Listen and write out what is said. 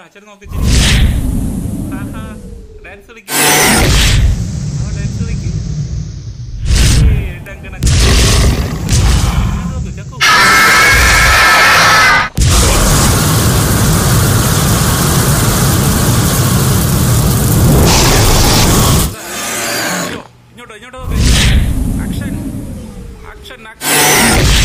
ngajar ngopi sini haha dance lagi oh dance lagi ih dan kena aku Action! Action! Action!